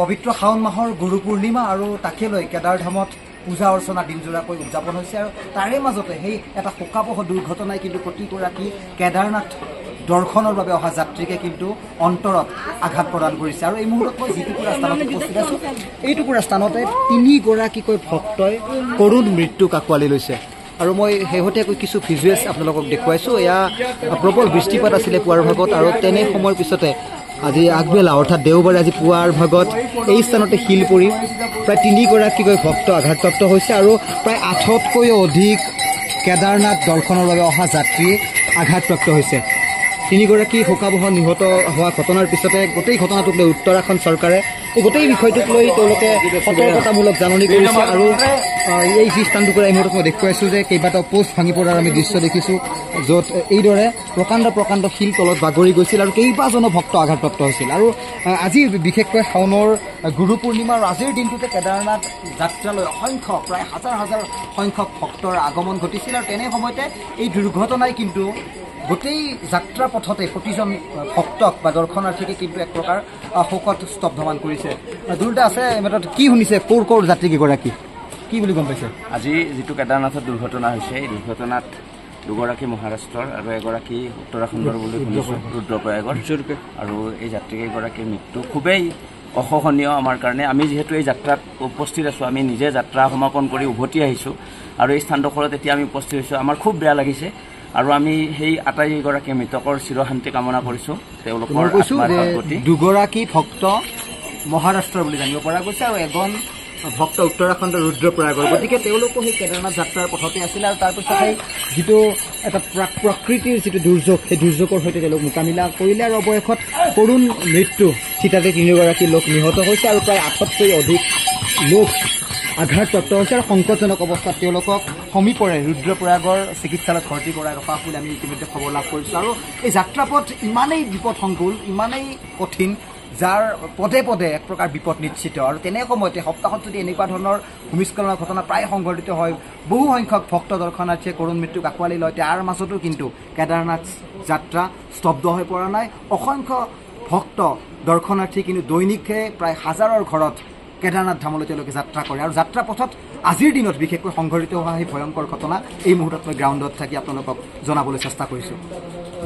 পবিত্ৰ শাওণ মাহৰ গুৰু পূৰ্ণিমা আৰু তাকে লৈ কেদাৰধামত পূজা অৰ্চনা দিনজোৰাকৈ উদযাপন হৈছে আৰু তাৰে মাজতে সেই এটা শোকাবহ দুৰ্ঘটনাই কিন্তু প্ৰতিগৰাকী কেদাৰনাথ দৰ্শনৰ বাবে অহা যাত্ৰীকে কিন্তু অন্তৰত আঘাত প্ৰদান কৰিছে। আৰু এই মুহূৰ্তত মই যিটুকুৰা স্থানত উপস্থিত আছোঁ এইটুকুৰা স্থানতে তিনিগৰাকীকৈ ভক্তই কৰুণ মৃত্যুক আঁকোৱালি লৈছে। আৰু মই শেহতীয়াকৈ কিছু ভিজুৱেলছ আপোনালোকক দেখুৱাইছোঁ। এয়া প্ৰবল বৃষ্টিপাত আছিলে পুৱাৰ ভাগত আৰু তেনে সময়ৰ পিছতে আজি আগবেলা অৰ্থাৎ দেওবাৰে আজি পুৱাৰ ভাগত এই স্থানতে শিল পৰি প্ৰায় তিনিগৰাকীকৈ ভক্ত আঘাতপ্ৰাপ্ত হৈছে আৰু প্ৰায় আঠতকৈও অধিক কেদাৰনাথ দৰ্শনৰ বাবে অহা যাত্ৰী আঘাতপ্ৰাপ্ত হৈছে। তিনিগৰাকী শোকাবহ নিহত হোৱা ঘটনাৰ পিছতে গোটেই ঘটনাটোক লৈ উত্তৰাখণ্ড চৰকাৰে এই গোটেই বিষয়টোক লৈ তেওঁলোকে সতৰ্কতামূলক জাননী কৰিছে আৰু এই যি স্থানটুকুৰা এই মুহূৰ্তত মই দেখুৱাইছোঁ যে কেইবাটাও পোষ্ট ভাঙি পৰাৰ আমি দৃশ্য দেখিছোঁ য'ত এইদৰে প্ৰকাণ্ড প্ৰকাণ্ড শিল তলত বাগৰি গৈছিল আৰু কেইবাজনো ভক্ত আঘাতপ্ৰাপ্ত হৈছিল। আৰু আজি বিশেষকৈ শাওনৰ গুৰু পূৰ্ণিমা আৰু আজিৰ দিনটোতে কেদাৰনাথ যাত্ৰালৈ অসংখ্য প্ৰায় হাজাৰ হাজাৰ সংখ্যক ভক্তৰ আগমন ঘটিছিল আৰু তেনে সময়তে এই দুৰ্ঘটনাই কিন্তু গোটেই যাত্ৰা পথতে প্ৰতিজন ভক্তক বা দৰ্শনাৰ্থীকে কিন্তু এক প্ৰকাৰ শোকত স্তব্ধমান কৰিছে। দুয়োটা আছে মেটত কি শুনিছে ক'ৰ ক'ৰ যাত্ৰীকেইগৰাকী কি বুলি গম পাইছে? আজি যিটো কেদাৰনাথত দুৰ্ঘটনা হৈছে এই দুৰ্ঘটনাত দুগৰাকী মহাৰাষ্ট্ৰৰ আৰু এগৰাকী উত্তৰাখণ্ডৰ বুলি শুনিছোঁ ৰুদ্ৰপ্ৰয়াগৰ। আৰু এই যাত্ৰীকেইগৰাকীৰ মৃত্যু খুবেই অসহনীয় আমাৰ কাৰণে। আমি যিহেতু এই যাত্ৰাত উপস্থিত আছোঁ আমি নিজে যাত্ৰা সমাপন কৰি উভতি আহিছোঁ। আৰু এই স্থানডোখৰত এতিয়া আমি উপস্থিত হৈছোঁ। আমাৰ খুব বেয়া লাগিছে। আৰু আমি সেই আটাইগৰাকী মৃতকৰ চিৰশান্তি কামনা কৰিছোঁ তেওঁলোকৰ দুগৰাকী ভক্ত মহাৰাষ্ট্ৰৰ বুলি জানিব পৰা গৈছে আৰু এজন ভক্ত উত্তৰাখণ্ডৰ ৰুদ্ৰপ্ৰয়াগৰ। গতিকে তেওঁলোকো সেই কেদাৰনাথ যাত্ৰাৰ পথতে আছিলে আৰু তাৰপিছত সেই যিটো এটা প্ৰা- প্ৰকৃতিৰ যিটো দুৰ্যোগ সেই দুৰ্যোগৰ সৈতে তেওঁলোক মোকাবিলা কৰিলে আৰু অৱশেষত কৰুণ মৃত্যু থিতাতে তিনিগৰাকী লোক নিহত হৈছে আৰু প্ৰায় আঠতকৈ অধিক লোক আঘাতপ্ৰাপ্ত হৈছে আৰু সংকটজনক অৱস্থাত তেওঁলোকক সমীপৰে ৰুদ্ৰপ্ৰয়াগৰ চিকিৎসালয়ত ভৰ্তি কৰাই ৰখা বুলি আমি ইতিমধ্যে খবৰ লাভ কৰিছোঁ। আৰু এই যাত্ৰাপথ ইমানেই বিপদসংকুল ইমানেই কঠিন যাৰ পদে পদে এক প্ৰকাৰ বিপদ নিশ্চিত। আৰু তেনে সময়তে সপ্তাহত যদি এনেকুৱা ধৰণৰ ভূমিস্খলনৰ ঘটনা প্ৰায় সংঘটিত হয়। বহু সংখ্যক ভক্ত দৰ্শনাৰ্থীয়ে কৰুণ মৃত্যুক আঁকোৱালি লয়। তাৰ মাজতো কিন্তু কেদাৰনাথ যাত্ৰা স্তব্ধ হৈ পৰা নাই। অসংখ্য ভক্ত দৰ্শনাৰ্থী কিন্তু দৈনিকে প্ৰায় হাজাৰৰ ঘৰত কেদাৰনাথ ধামলৈ তেওঁলোকে যাত্ৰা কৰে আৰু যাত্ৰা পথত আজিৰ দিনত বিশেষকৈ সংঘটিত হোৱা সেই ভয়ংকৰ ঘটনা এই মুহূৰ্তত মই গ্ৰাউণ্ডত থাকি আপোনালোকক জনাবলৈ চেষ্টা কৰিছোঁ।